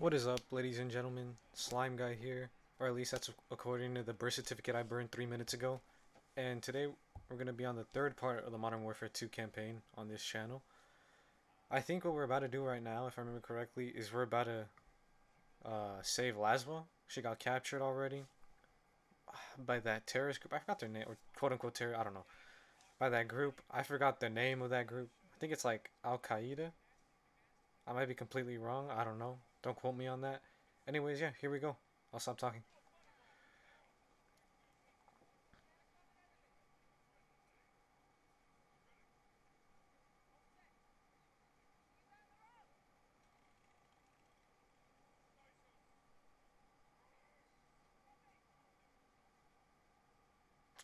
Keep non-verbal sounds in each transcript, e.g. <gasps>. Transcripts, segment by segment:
What is up, ladies and gentlemen? Slime Guy here, or at least that's according to the birth certificate I burned three minutes ago. And today we're going to be on the third part of the Modern Warfare 2 campaign on this channel. I think what we're about to do right now, if I remember correctly, is we're about to uh, save Laswell. She got captured already by that terrorist group. I forgot their name, or quote unquote terror. I don't know. By that group, I forgot the name of that group. I think it's like Al Qaeda. I might be completely wrong. I don't know. Don't quote me on that. Anyways, yeah, here we go. I'll stop talking.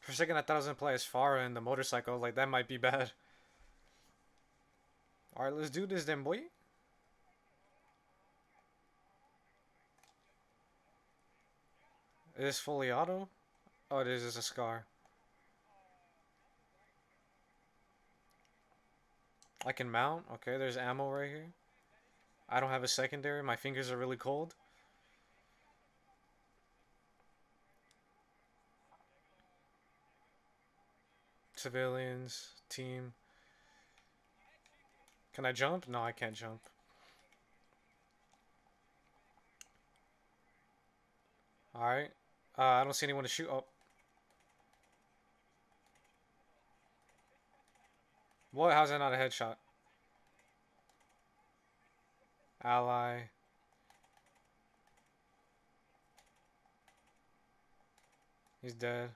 For a second, I thought I was gonna play as Farah in the motorcycle. Like, that might be bad. Alright, let's do this then, boy. Is this fully auto? Oh, it is. A scar. I can mount. Okay, there's ammo right here. I don't have a secondary. My fingers are really cold. Civilians, team. Can I jump? No, I can't jump. Alright. Uh, I don't see anyone to shoot. Oh. What? How's that not a headshot? Ally. He's dead.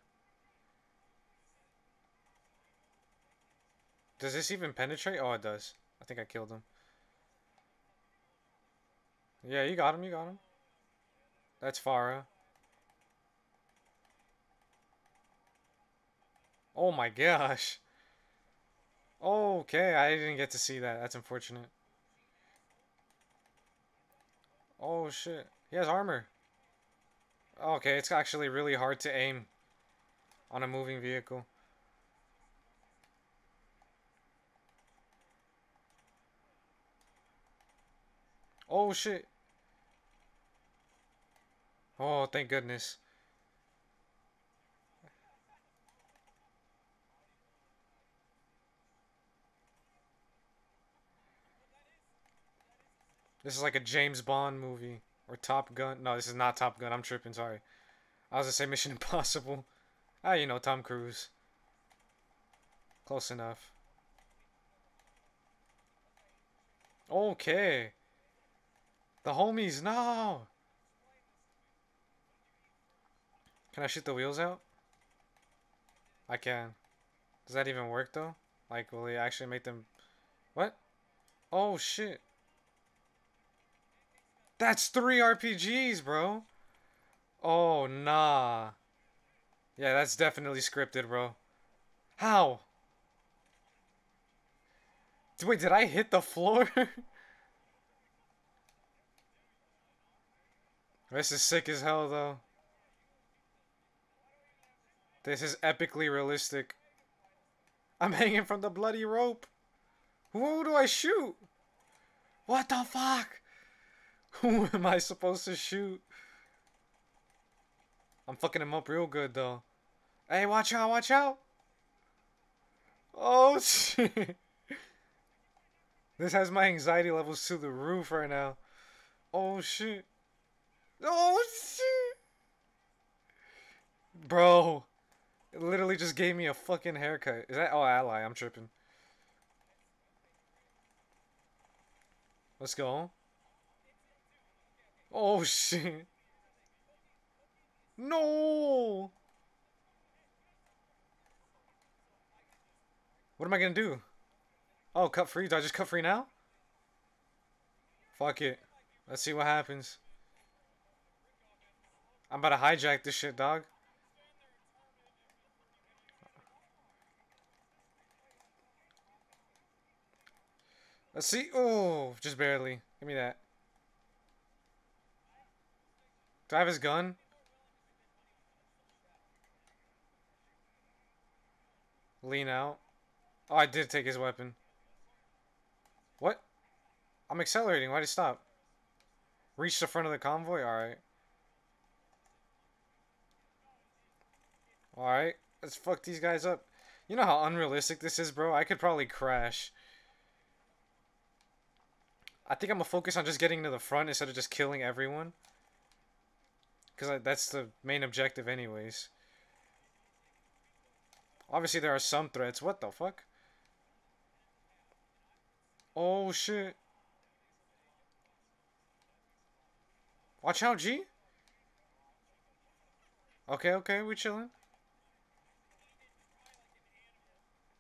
Does this even penetrate? Oh, it does. I think I killed him. Yeah, you got him, you got him. That's Farah. Oh my gosh. Okay, I didn't get to see that. That's unfortunate. Oh shit. He has armor. Okay, it's actually really hard to aim on a moving vehicle. Oh shit. Oh, thank goodness. This is like a James Bond movie. Or Top Gun. No, this is not Top Gun. I'm tripping, sorry. I was gonna say Mission <laughs> Impossible. Ah, you know, Tom Cruise. Close enough. Okay. The homies, no! Can I shoot the wheels out? I can. Does that even work though? Like, will it actually make them... What? Oh, shit. That's three RPGs, bro. Oh, nah. Yeah, that's definitely scripted, bro. How? Wait, did I hit the floor? <laughs> this is sick as hell, though. This is epically realistic. I'm <laughs> hanging from the bloody rope. Who do I shoot? What the fuck? <laughs> Who am I supposed to shoot? I'm fucking him up real good though. Hey, watch out, watch out! Oh <laughs> shit! This has my anxiety levels to the roof right now. Oh shit! Oh shit! Bro, it literally just gave me a fucking haircut. Is that oh ally? I'm tripping. Let's go. Oh shit. No. What am I gonna do? Oh, cut free. Do I just cut free now? Fuck it. Let's see what happens. I'm about to hijack this shit, dog. Let's see. Oh, just barely. Give me that. Do I have his gun? Lean out. Oh, I did take his weapon. What? I'm accelerating. Why'd it stop? Reach the front of the convoy? Alright. Alright. Let's fuck these guys up. You know how unrealistic this is, bro? I could probably crash. I think I'm gonna focus on just getting to the front instead of just killing everyone. Because that's the main objective anyways. Obviously there are some threats. What the fuck? Oh shit. Watch out, G. Okay, okay, we chilling.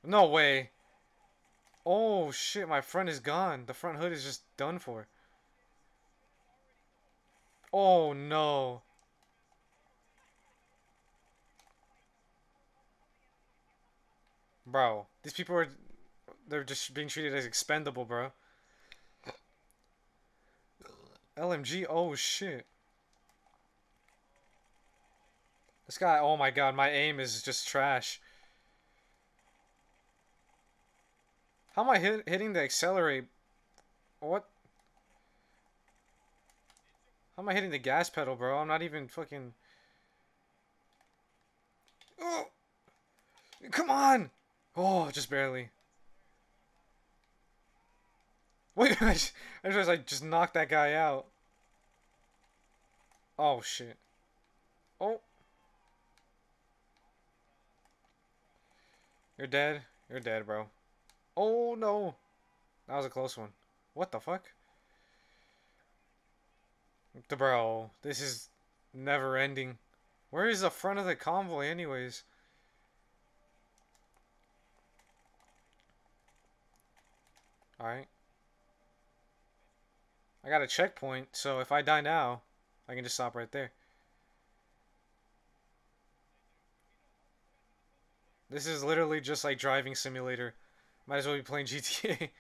No way. Oh shit, my front is gone. The front hood is just done for. Oh no. Bro, these people are they're just being treated as expendable, bro. LMG, oh shit. This guy, oh my god, my aim is just trash. How am I hit, hitting the accelerate? What? How am I hitting the gas pedal, bro? I'm not even fucking... Oh! Come on! Oh, just barely. Wait, <laughs> I just, I just, I just knocked that guy out. Oh, shit. Oh. You're dead. You're dead, bro. Oh no! That was a close one. What the fuck? Bro, this is never ending. Where is the front of the convoy anyways? Alright. I got a checkpoint, so if I die now, I can just stop right there. This is literally just like driving simulator. Might as well be playing <laughs> GTA.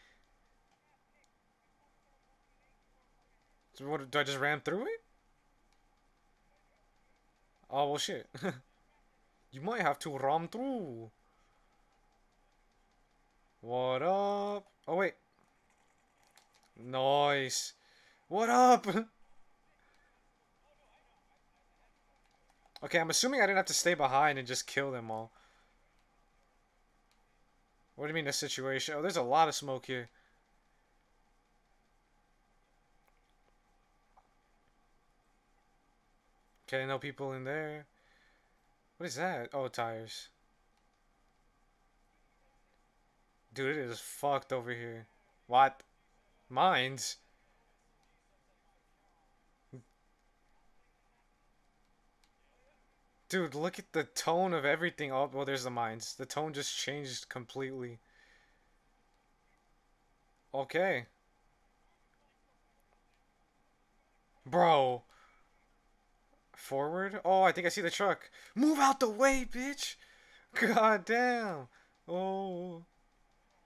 so what, do I just ram through it? Oh, well, shit. <laughs> you might have to ram through. What up? Oh, wait. Nice. What up? okay, I'm assuming I didn't have to stay behind and just kill them all. What do you mean the situation? Oh, there's a lot of smoke here. Okay, no people in there. What is that? Oh, tires. Dude, it is fucked over here. What? Mines? Dude, look at the tone of everything. Oh, well, there's the mines. The tone just changed completely. Okay. Bro. Forward? Oh, I think I see the truck. Move out the way, bitch! <laughs> God damn. Oh.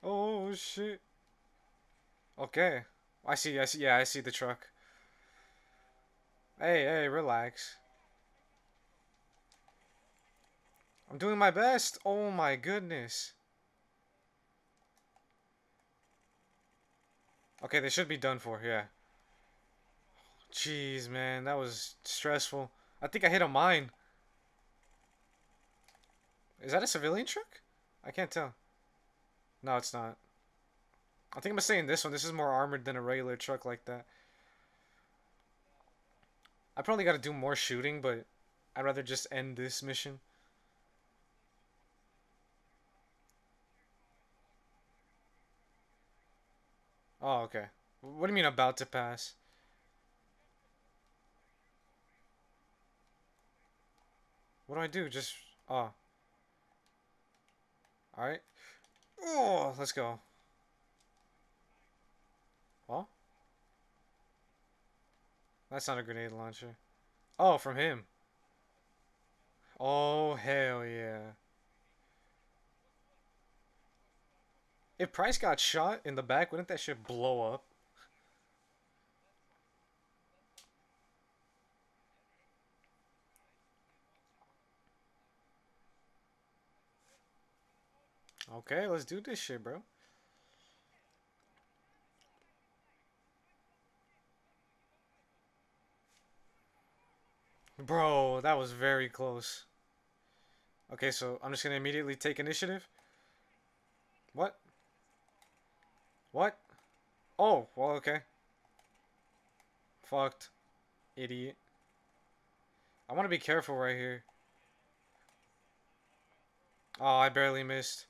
Oh, shit. Okay. I see, I see, yeah, I see the truck. Hey, hey, relax. I'm doing my best. Oh my goodness. Okay, they should be done for, yeah. Jeez, man, that was stressful. I think I hit a mine. Is that a civilian truck? I can't tell. No, it's not. I think I'm in this one. This is more armored than a regular truck like that. I probably gotta do more shooting, but I'd rather just end this mission. Oh, okay. What do you mean about to pass? What do I do? Just, ah. oh. Alright. Oh, let's go. Well? That's not a grenade launcher. Oh, from him. Oh, hell yeah. If Price got shot in the back, wouldn't that shit blow up? Okay, let's do this shit, bro. Bro, that was very close. Okay, so I'm just gonna immediately take initiative. What? What? Oh, well, okay. Fucked. Idiot. I want to be careful right here. Oh, I barely missed.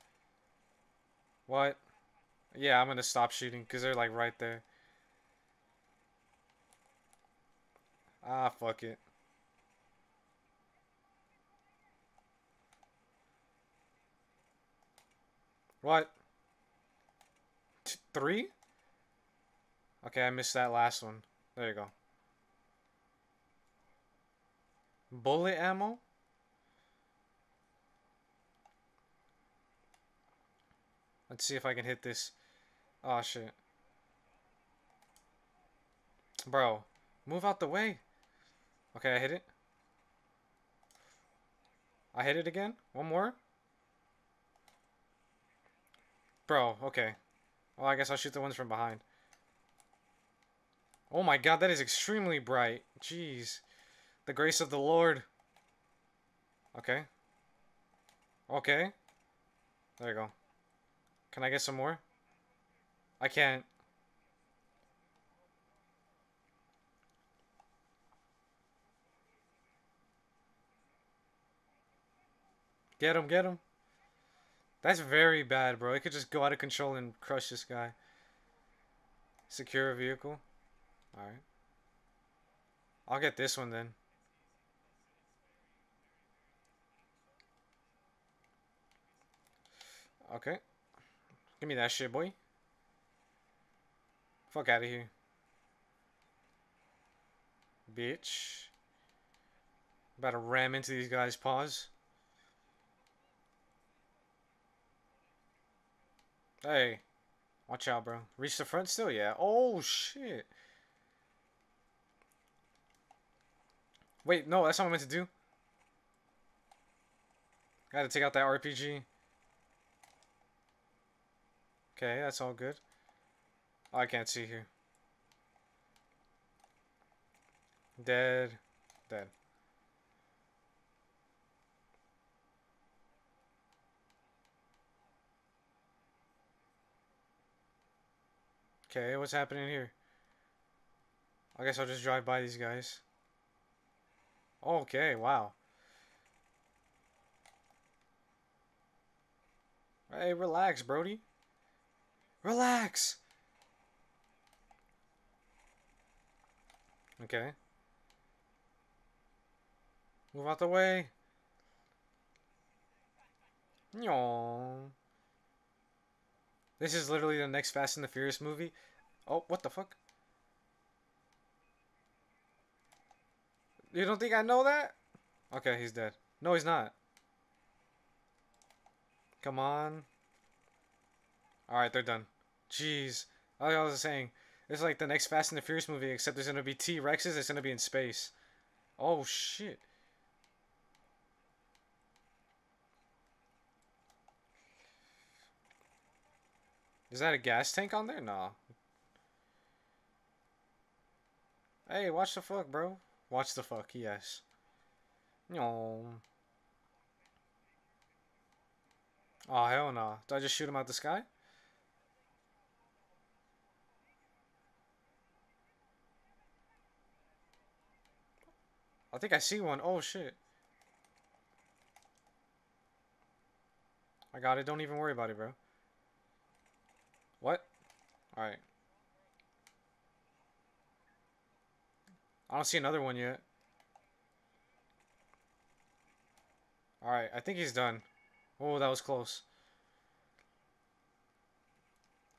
What? Yeah, I'm gonna stop shooting because they're like right there. Ah, fuck it. What? T three? Okay, I missed that last one. There you go. Bullet ammo? Let's see if I can hit this. Oh, shit. Bro, move out the way. Okay, I hit it. I hit it again. One more. Bro, okay. Well, I guess I'll shoot the ones from behind. Oh my god, that is extremely bright. Jeez. The grace of the Lord. Okay. Okay. There you go. Can I get some more? I can't. Get him, get him. That's very bad, bro. It could just go out of control and crush this guy. Secure a vehicle. Alright. I'll get this one then. Okay. Give me that shit, boy. Fuck out of here. Bitch. About to ram into these guys' paws. Hey. Watch out, bro. Reach the front still? Yeah. Oh, shit. Wait, no, that's not what I meant to do. Gotta take out that RPG. Okay, that's all good. Oh, I can't see here. Dead. Dead. Okay, what's happening here? I guess I'll just drive by these guys. Okay, wow. Hey, relax, Brody. Relax! Okay. Move out the way. No. This is literally the next Fast and the Furious movie. Oh, what the fuck? You don't think I know that? Okay, he's dead. No, he's not. Come on. Alright, they're done. Jeez. Like I was saying, it's like the next Fast and the Furious movie, except there's gonna be T-Rexes, it's gonna be in space. Oh, shit. Is that a gas tank on there? Nah. Hey, watch the fuck, bro. Watch the fuck, yes. No. Oh, hell no. Nah. Did I just shoot him out the sky? I think I see one. Oh, shit. I got it. Don't even worry about it, bro. What? Alright. I don't see another one yet. Alright, I think he's done. Oh, that was close.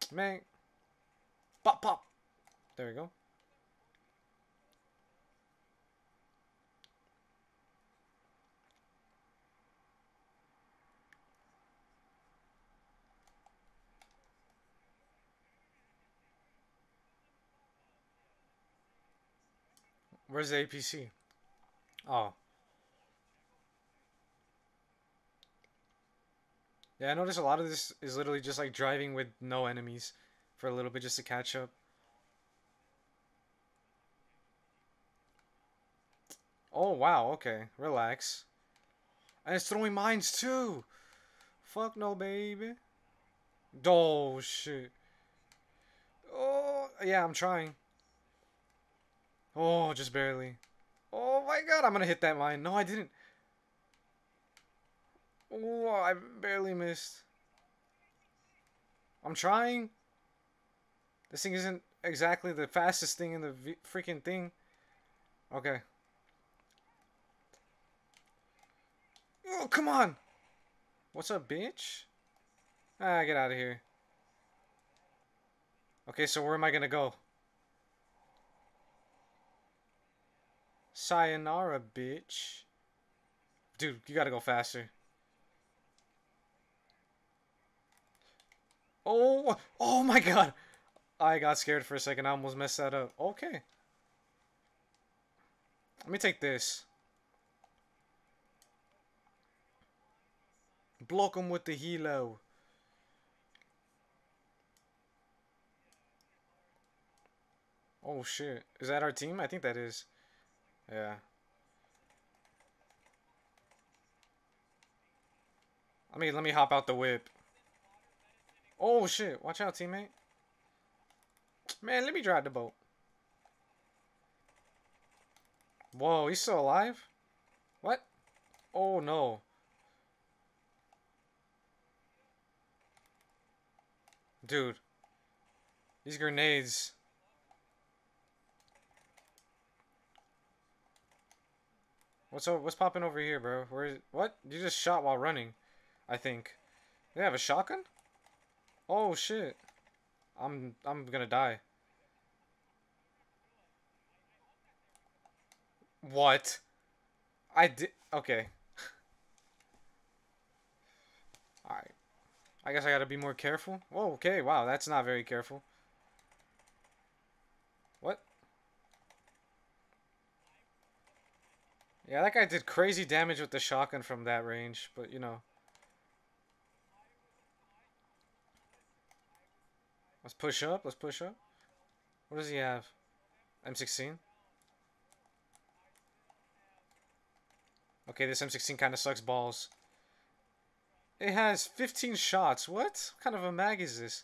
Man. Pop, pop. There we go. Where's the APC? Oh. Yeah, I noticed a lot of this is literally just like driving with no enemies for a little bit just to catch up. Oh, wow, okay. Relax. And it's throwing mines too! Fuck no, baby. Oh, shit. Oh, yeah, I'm trying. Oh, just barely. Oh my god, I'm gonna hit that mine. No, I didn't. Oh, I barely missed. I'm trying. This thing isn't exactly the fastest thing in the freaking thing. Okay. Oh, come on. What's up, bitch? Ah, get out of here. Okay, so where am I gonna go? Sayonara, bitch. Dude, you gotta go faster. Oh, oh my god. I got scared for a second. I almost messed that up. Okay. Let me take this. Block him with the helo. Oh shit. Is that our team? I think that is. Yeah. Let me let me hop out the whip. Oh shit. Watch out, teammate. Man, let me drive the boat. Whoa, he's still alive? What? Oh no. Dude. These grenades. What's? What's popping over here, bro? Where is what? You just shot while running, I think. They have a shotgun? Oh shit. I'm I'm gonna die. What? I did okay. <laughs> Alright. I guess I gotta be more careful. Whoa, okay, wow, that's not very careful. Yeah, that guy did crazy damage with the shotgun from that range, but you know. Let's push up, let's push up. What does he have? M16? Okay, this M16 kind of sucks balls. It has 15 shots. What? what kind of a mag is this?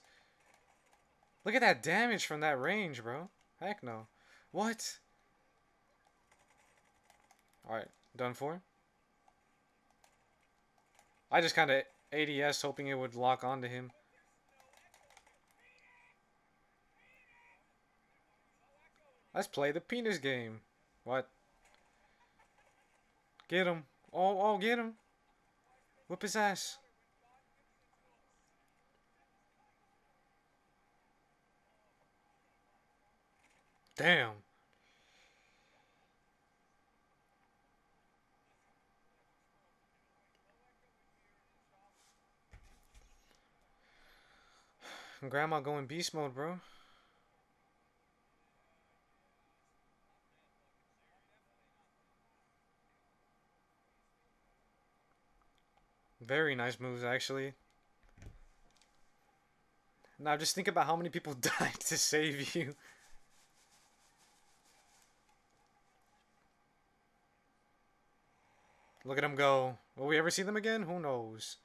Look at that damage from that range, bro. Heck no. What? Alright, done for. I just kind of ADS hoping it would lock onto him. Let's play the penis game. What? Get him. Oh, oh, get him. Whip his ass. Damn. Grandma going beast mode, bro. Very nice moves, actually. Now just think about how many people <laughs> died to save you. Look at them go. Will we ever see them again? Who knows?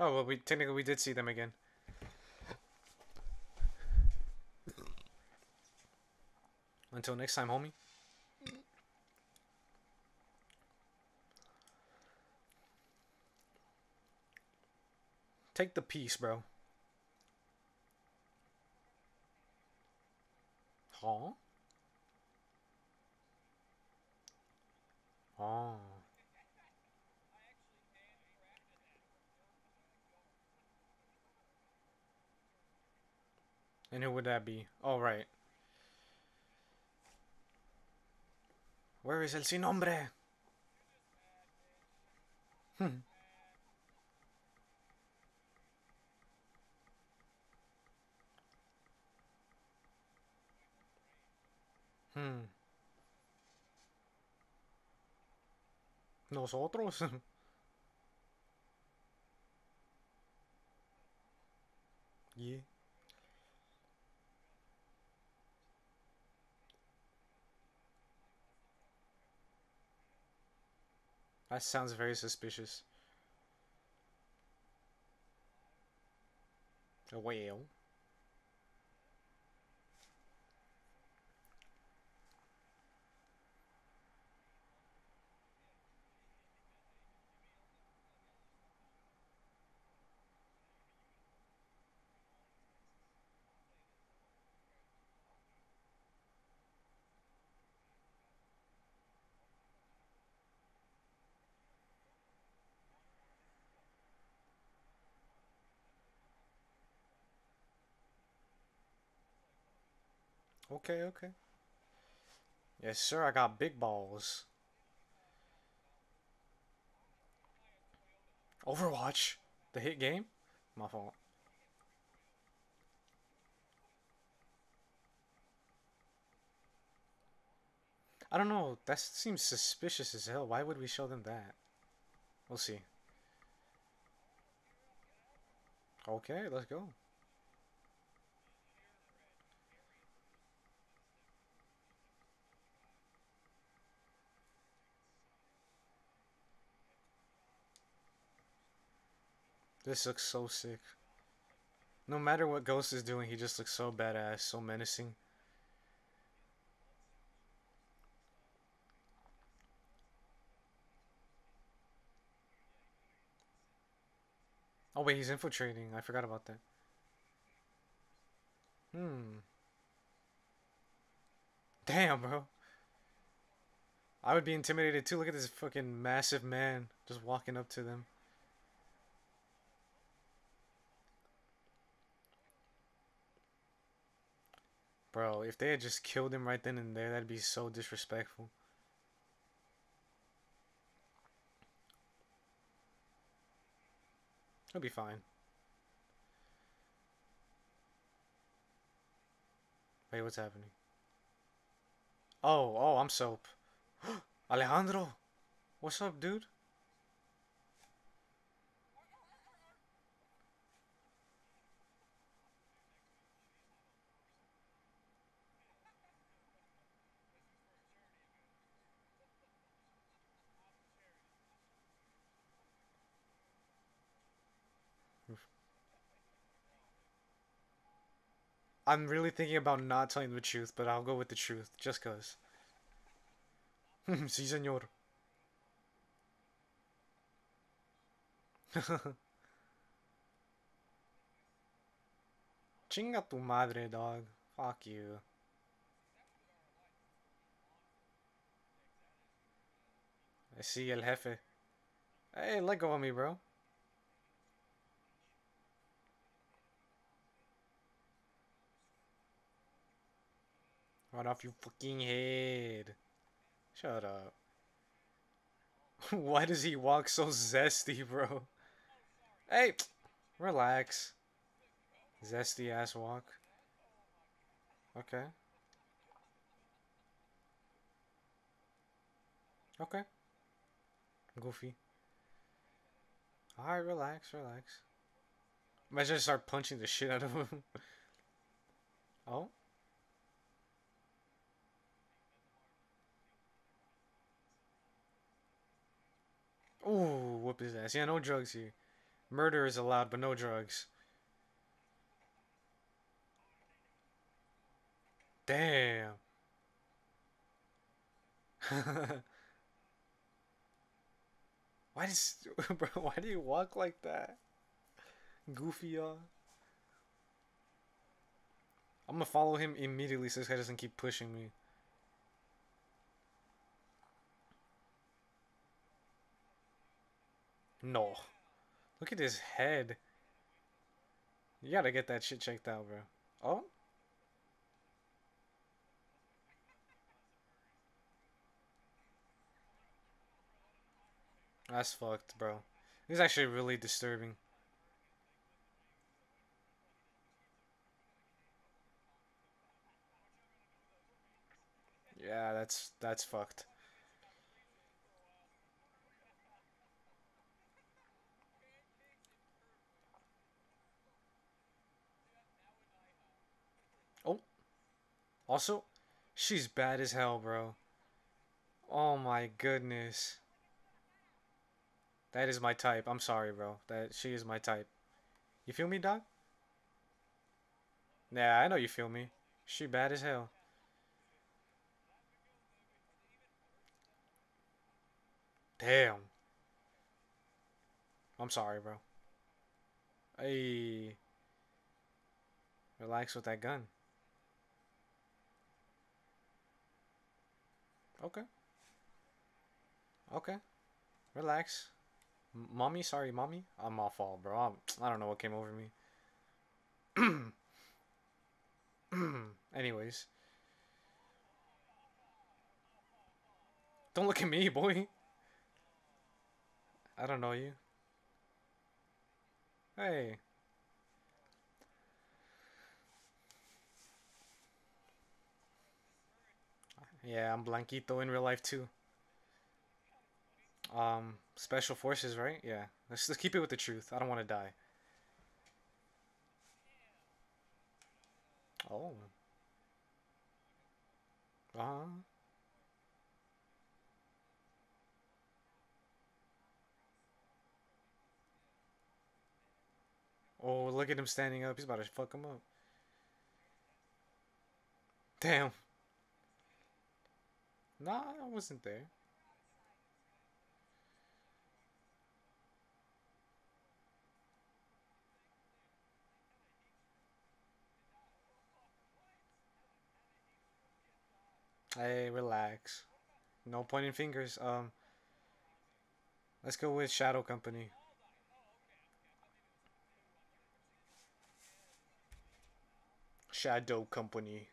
Oh, well, we technically we did see them again. Until next time, homie. Take the piece, bro. Huh? Oh. And who would that be? Oh, right. Where is el sin nombre? Hmm. Hmm. Nosotros. <laughs> Yeah. That sounds very suspicious. A whale. Okay, okay. Yes, sir, I got big balls. Overwatch, the hit game? My fault. I don't know, that seems suspicious as hell. Why would we show them that? We'll see. Okay, let's go. This looks so sick. No matter what Ghost is doing, he just looks so badass, so menacing. Oh wait, he's infiltrating. I forgot about that. Hmm. Damn, bro. I would be intimidated too. Look at this fucking massive man just walking up to them. Bro, if they had just killed him right then and there, that'd be so disrespectful. He'll be fine. Wait, what's happening? Oh, oh, I'm soap. <gasps> Alejandro! What's up, dude? I'm really thinking about not telling the truth, but I'll go with the truth, just cause. <laughs> sí, señor. <laughs> Chinga tu madre, dog. Fuck you. I see el jefe. Hey, let go of me, bro. Right off your fucking head. Shut up. <laughs> Why does he walk so zesty, bro? Hey, relax. Zesty ass walk. Okay. Okay. Goofy. Alright, relax, relax. Imagine I start punching the shit out of him. <laughs> oh? Ooh, whoop his ass. Yeah, no drugs here. Murder is allowed, but no drugs. Damn. <laughs> why does <laughs> bro? Why do you walk like that? Goofy, y'all. I'm gonna follow him immediately so this guy doesn't keep pushing me. No. Look at his head. You gotta get that shit checked out, bro. Oh? That's fucked, bro. This is actually really disturbing. Yeah, that's that's fucked. Also, she's bad as hell, bro. Oh my goodness. That is my type. I'm sorry, bro. That she is my type. You feel me, dog? Nah, I know you feel me. She bad as hell. Damn. I'm sorry, bro. Hey. Relax with that gun. Okay. Okay. Relax. M mommy, sorry, mommy. I'm my fault, bro. I'm, I don't know what came over me. <clears throat> Anyways. Don't look at me, boy. I don't know you. Hey. Yeah, I'm Blanquito in real life too. Um, special forces, right? Yeah. Let's let's keep it with the truth. I don't want to die. Oh. Uh -huh. Oh, look at him standing up. He's about to fuck him up. Damn. Nah, I wasn't there. Hey, relax. No pointing fingers. Um, let's go with Shadow Company. Shadow Company.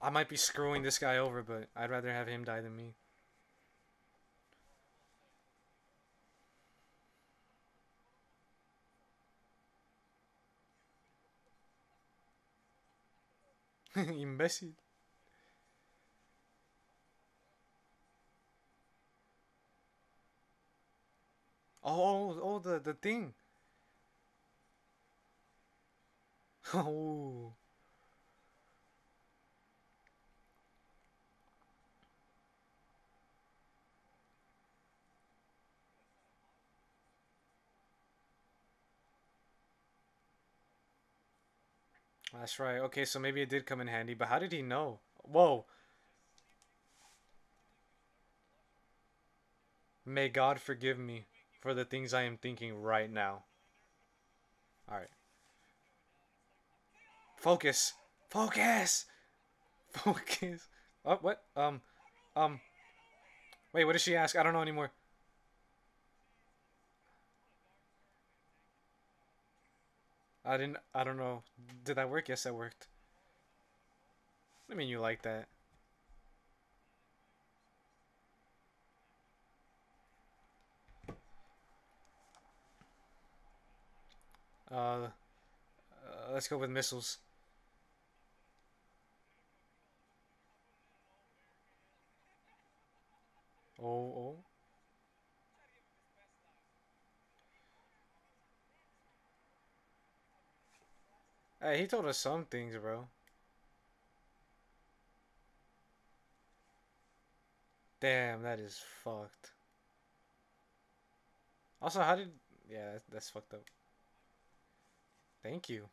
I might be screwing this guy over, but I'd rather have him die than me. <laughs> Imbécil. Oh, oh, the the thing. <laughs> Oh. That's right. Okay, so maybe it did come in handy, but how did he know? Whoa. May God forgive me for the things I am thinking right now. Alright. Focus. Focus. <laughs> Focus. Oh, what? Um, um. Wait, what did she ask? I don't know anymore. I didn't. I don't know. Did that work? Yes, that worked. I mean, you like that. Uh, uh, let's go with missiles. Oh, oh. Hey, he told us some things, bro. Damn, that is fucked. Also, how did... Yeah, that's, fucked up. Thank you.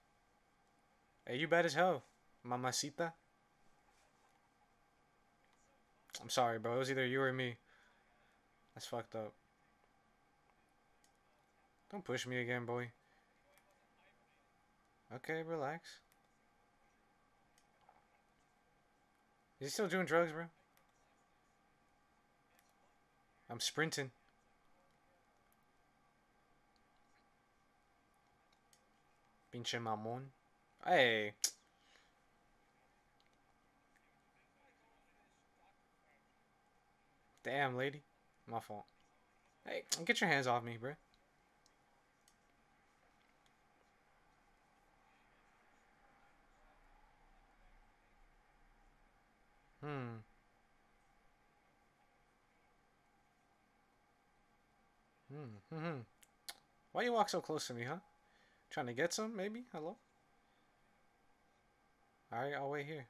Hey, you bad as hell, mamacita. I'm sorry, bro. It was either you or me. That's fucked up. Don't push me again, boy. Okay, relax. Is he still doing drugs, bro? I'm sprinting. Pinche mamón. Hey. Damn, lady. My fault. Hey, get your hands off me, bro. Hmm. Hmm. Hmm. hmm. Why you walk so close to me, huh? Trying to get some, maybe? Hello? Alright, I'll wait here.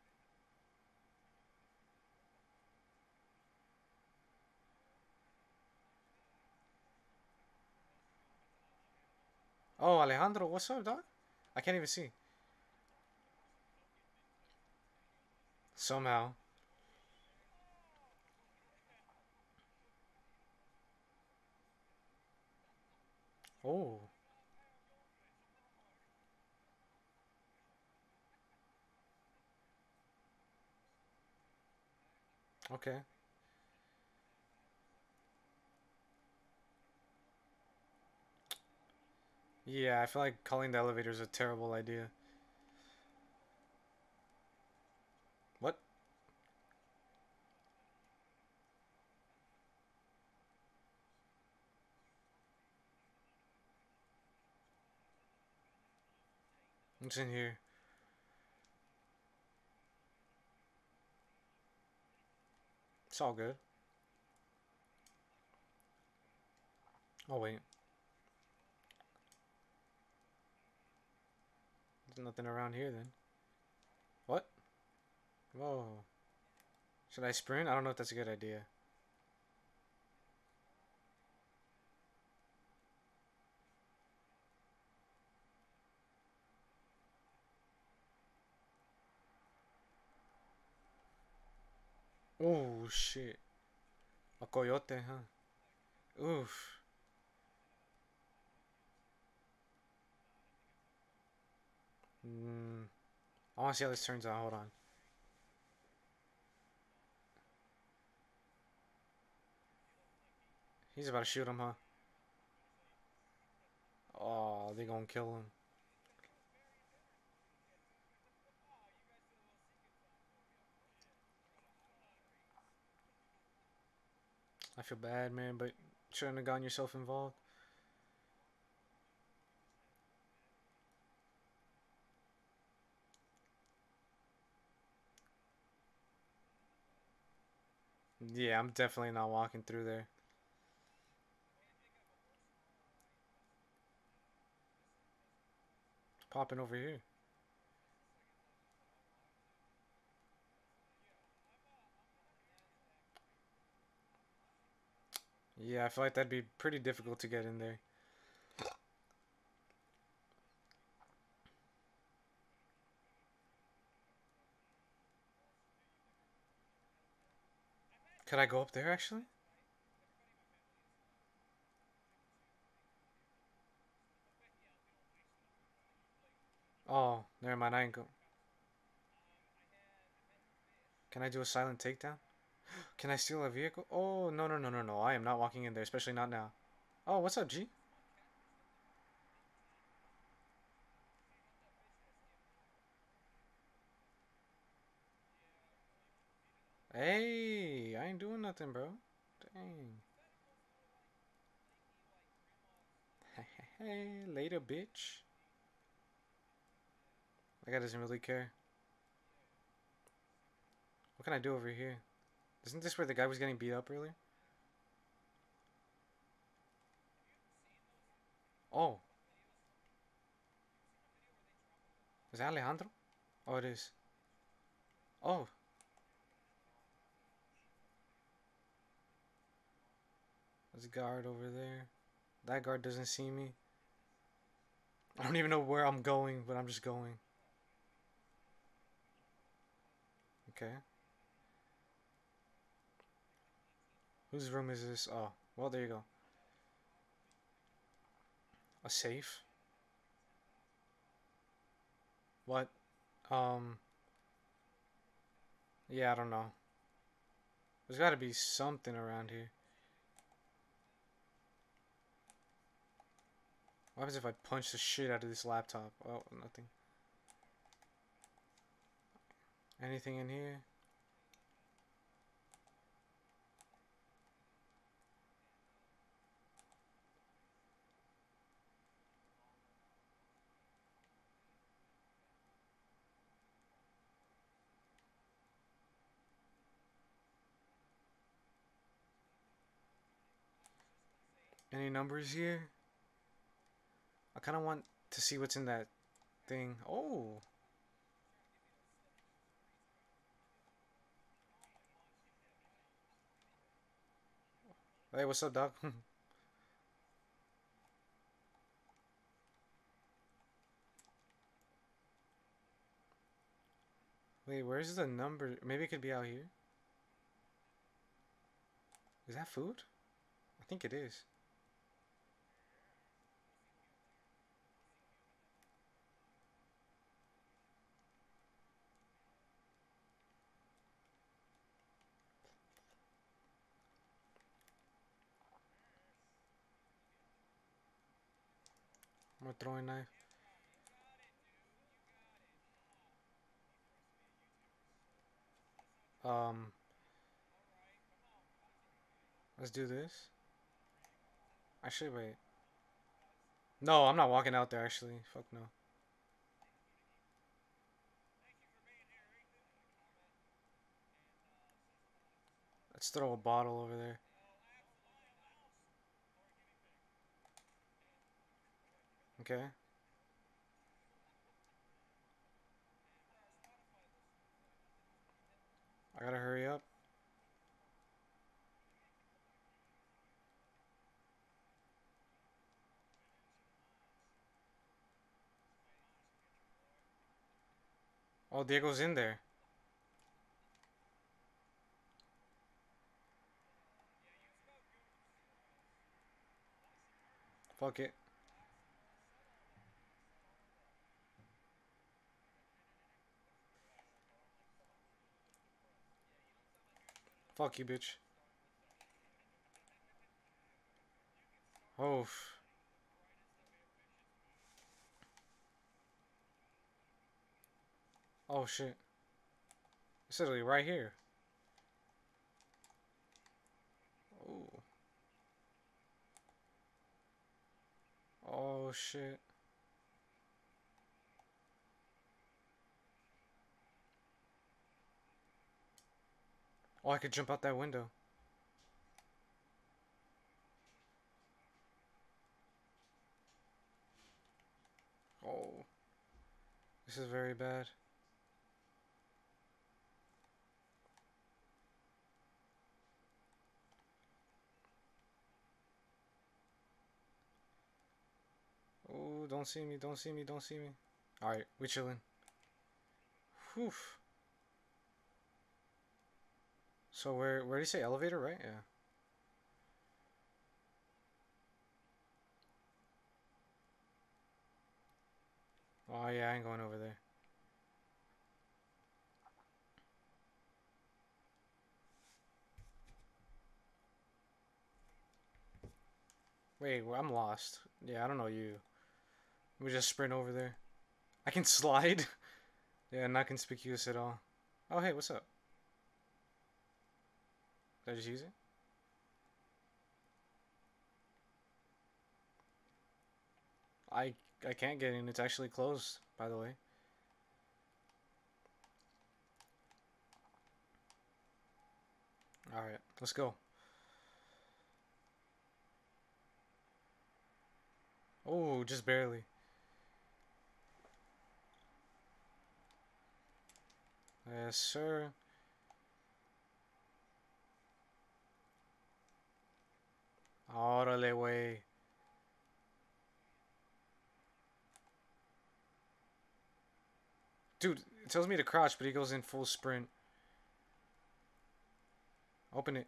Oh, Alejandro, what's up, dog? I can't even see. Somehow. Oh. Okay. Yeah, I feel like calling the elevator is a terrible idea. What's in here? It's all good. Oh, wait. There's nothing around here then. What? Whoa. Should I sprint? I don't know if that's a good idea. Oh shit. A coyote, huh? Oof. Mm, I want to see how this turns out. Hold on. He's about to shoot him, huh? Oh, they gonna kill him. I feel bad, man, but shouldn't have gotten yourself involved. Yeah, I'm definitely not walking through there. Popping over here. Yeah, I feel like that'd be pretty difficult to get in there. Could I go up there actually? Oh, never mind. I ain't go. Can I do a silent takedown? Can I steal a vehicle? Oh, no, no, no, no, no. I am not walking in there, especially not now. Oh, what's up, G? Hey, I ain't doing nothing, bro. Dang. <laughs> Hey, later, bitch. That guy doesn't really care. What can I do over here? Isn't this where the guy was getting beat up earlier? Oh. Is that Alejandro? Oh, it is. Oh. There's a guard over there. That guard doesn't see me. I don't even know where I'm going, but I'm just going. Okay. Whose room is this? Oh, well, there you go. A safe? What? Um. Yeah, I don't know. There's gotta be something around here. What happens if I punch the shit out of this laptop? Oh, nothing. Anything in here? Any numbers here? I kind of want to see what's in that thing. Oh! Hey, what's up, Doc? <laughs> Wait, where's the number? Maybe it could be out here. Is that food? I think it is. I'm throwing knife. Um, let's do this. Actually, wait. No, I'm not walking out there, actually. Fuck no. Let's throw a bottle over there. Okay. I gotta hurry up. Oh, Diego's in there. Fuck it. Fuck you, bitch. Oh. Oh shit. It's literally right here. Oh. Oh shit. Oh, I could jump out that window. Oh. This is very bad. Oh, don't see me, don't see me, don't see me. Alright, we chilling. Whew. So where where do you say elevator, right? Yeah. Oh yeah, I ain't going over there. Wait, I'm lost. Yeah, I don't know you. We just sprint over there. I can <laughs> slide. yeah, not conspicuous at all. Oh hey, what's up? Did I just use it? I I can't get in. It's actually closed, by the way. Alright, let's go. Oh, just barely. Yes, sir. Órale, güey. Dude, it tells me to crouch, but he goes in full sprint. Open it.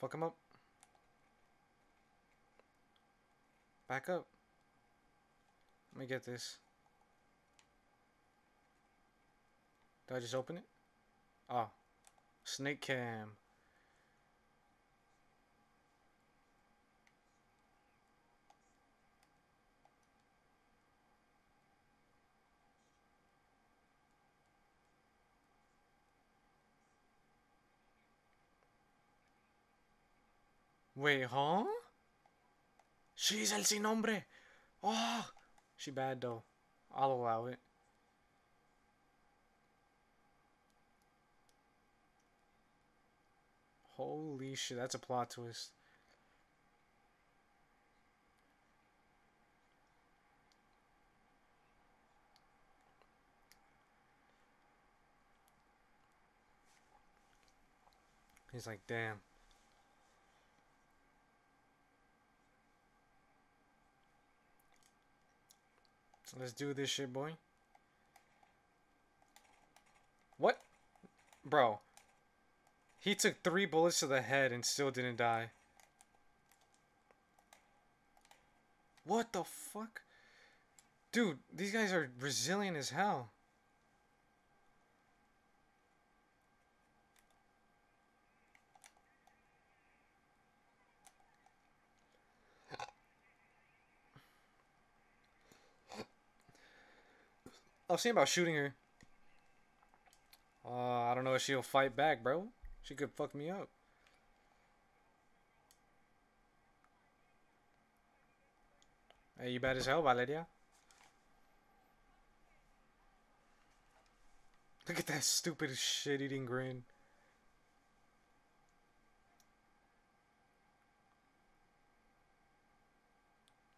Fuck him up. Back up. Let me get this. Did I just open it? Oh. Snake cam. Wait, huh? She's el sin nombre. Oh, she bad though. I'll allow it. Holy shit, that's a plot twist. He's like, damn. Let's do this shit, boy. What? Bro. He took three bullets to the head and still didn't die. What the fuck? Dude, these guys are resilient as hell. I was thinking about shooting her. Uh, I don't know if she'll fight back, bro. She could fuck me up. Hey, you bad as hell, Valeria. Look at that stupid shit-eating grin.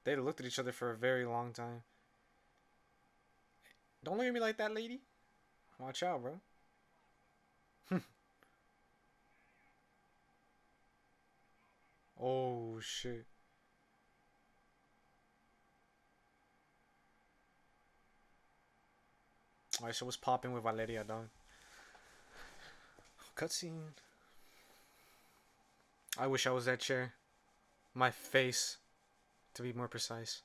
They looked at each other for a very long time. Don't look at me like that, lady. Watch out, bro. Oh, shit. Alright, so what's popping with Valeria, dog? Cutscene. I wish I was that chair. My face, to be more precise.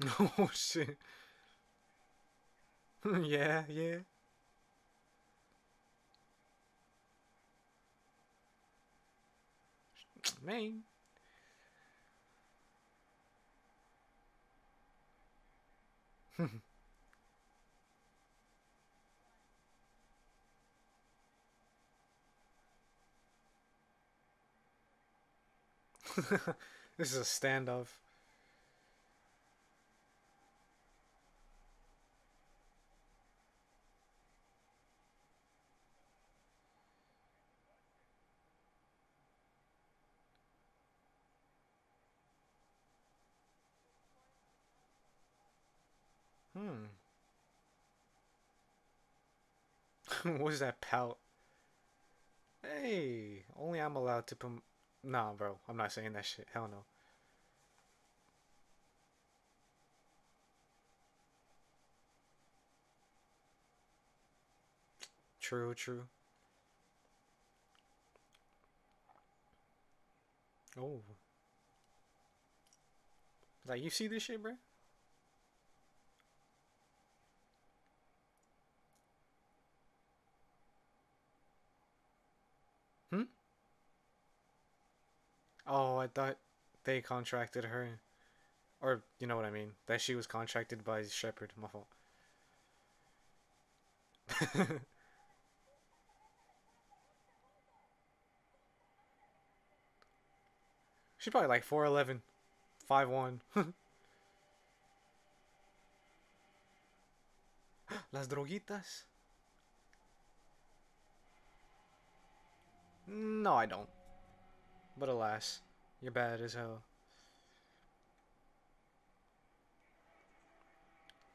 <laughs> oh shit. <laughs> yeah, yeah. Man. <laughs> this is a standoff. Hmm. <laughs> what is that pout? Hey, only I'm allowed to prom- Nah, bro, I'm not saying that shit. Hell no. True, true. Oh. Like, you see this shit, bro? Hmm? Oh, I thought they contracted her. Or, you know what I mean. That she was contracted by Shepherd. My fault. <laughs> She's probably like 4'11, 5'1. <laughs> Las droguitas. No, I don't. But alas, you're bad as hell.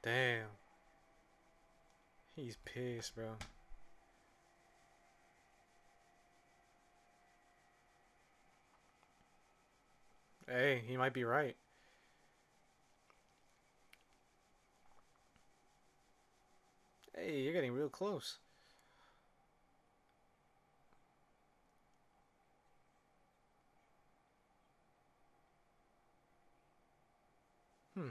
Damn. He's pissed, bro. Hey, he might be right. Hey, you're getting real close. Hmm.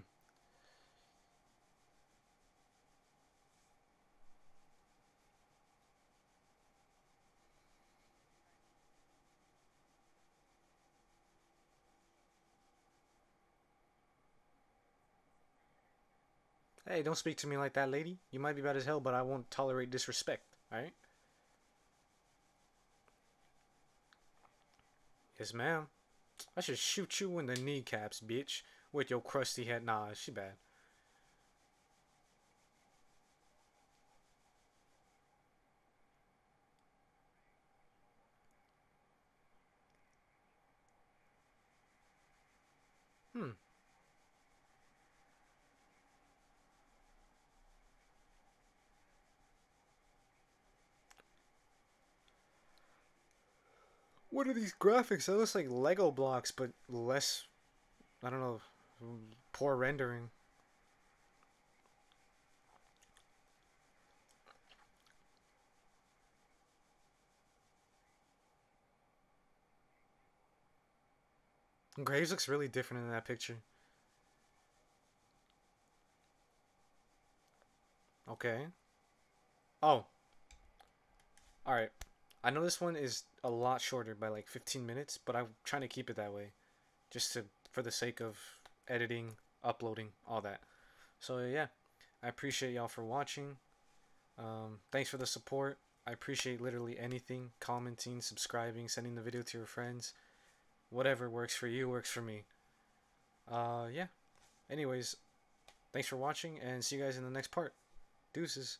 Hey, don't speak to me like that, lady. You might be bad as hell, but I won't tolerate disrespect, alright? Yes, ma'am. I should shoot you in the kneecaps, bitch. With your crusty head. Nah, she bad. Hmm. What are these graphics? That looks like Lego blocks, but less. I don't know. Poor rendering. Graves looks really different in that picture. Okay. Oh. Alright. I know this one is a lot shorter by like 15 minutes, but I'm trying to keep it that way. Just to for the sake of editing, uploading, all that. So yeah, I appreciate y'all for watching. Um, thanks for the support. I appreciate literally anything, commenting, subscribing, sending the video to your friends. Whatever works for you works for me. Uh, yeah. Anyways, thanks for watching and see you guys in the next part. Deuces.